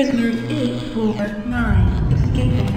Prisoners 849 escaping.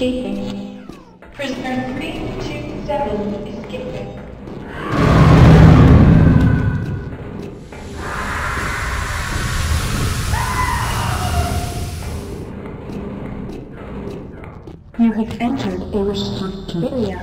Escaping. Prisoner 327 escaping. You have entered a restricted area.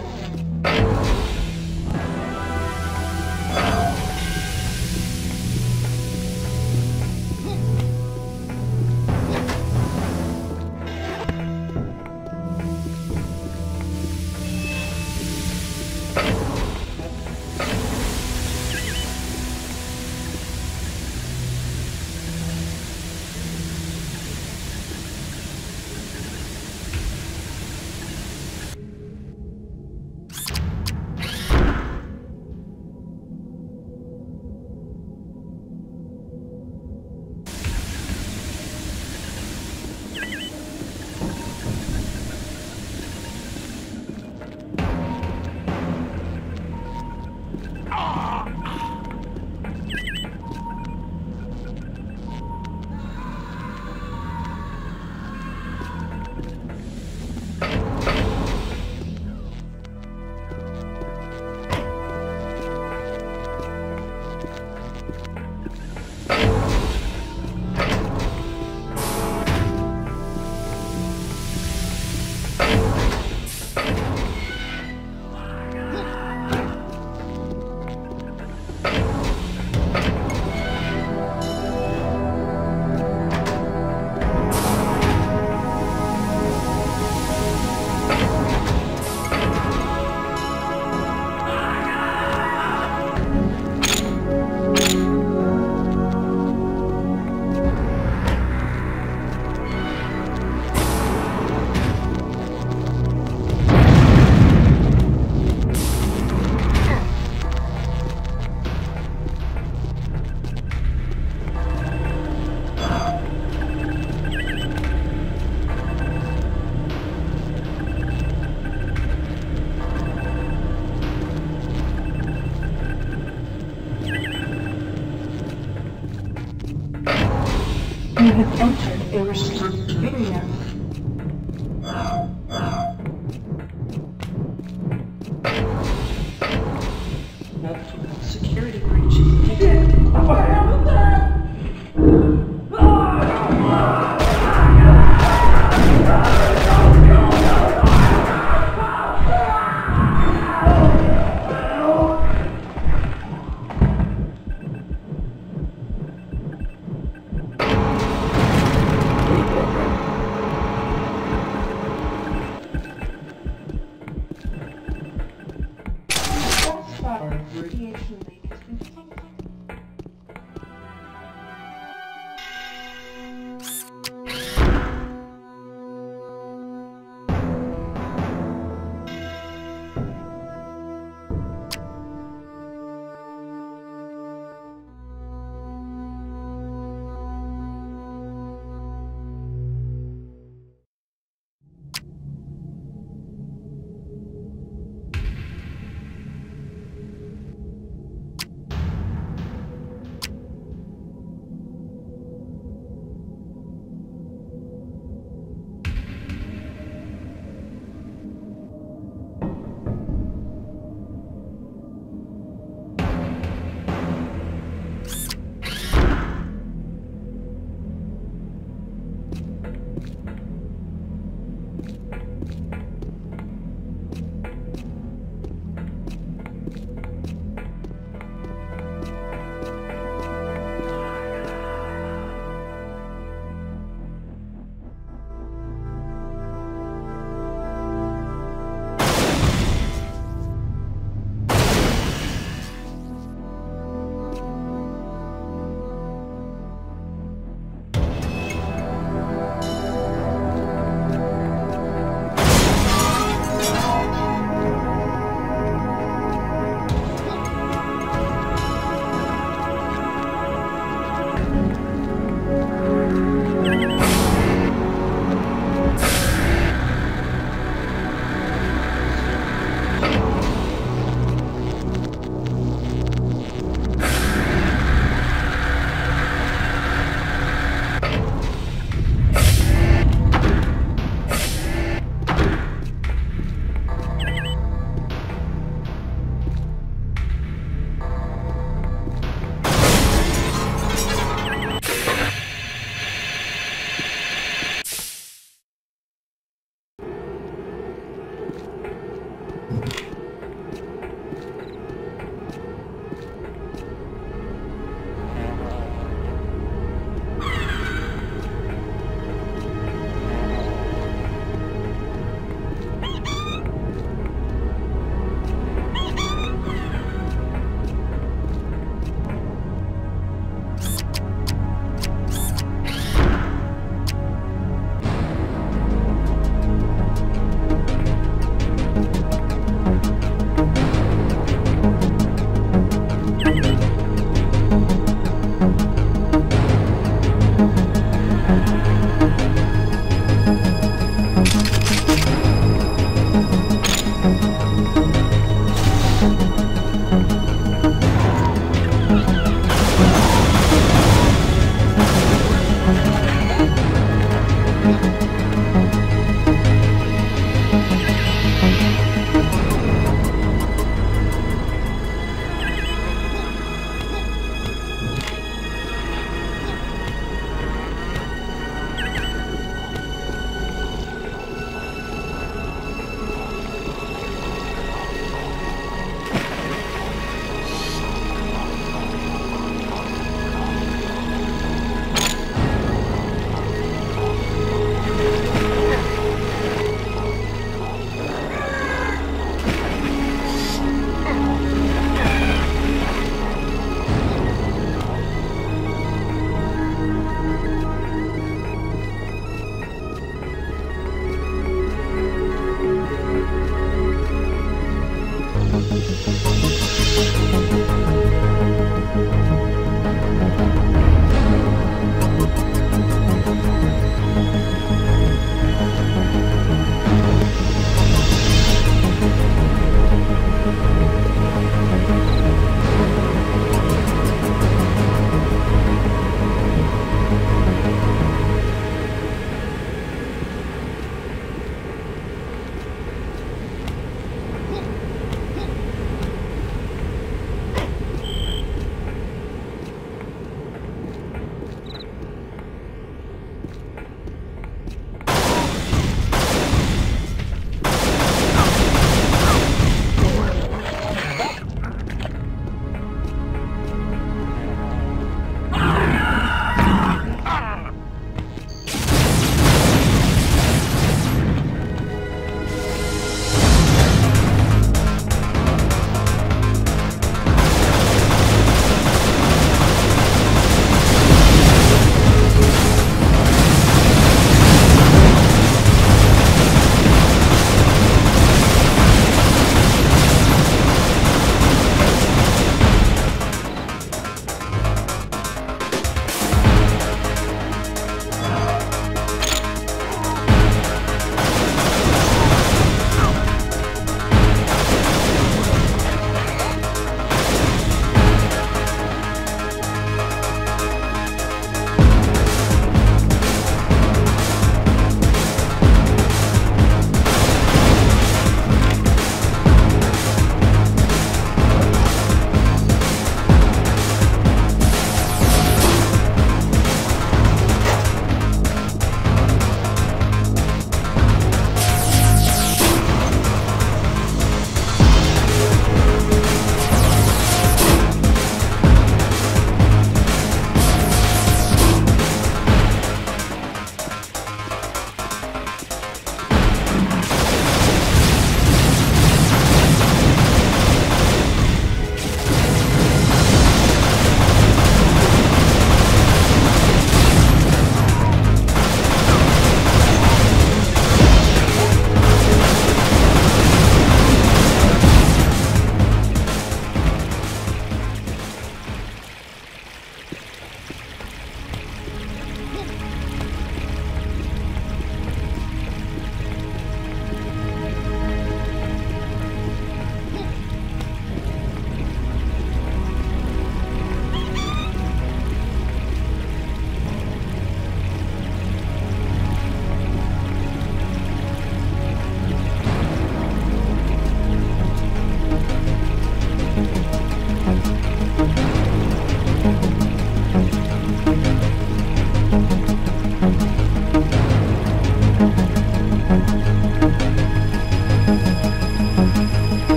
Entered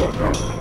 Oh, you.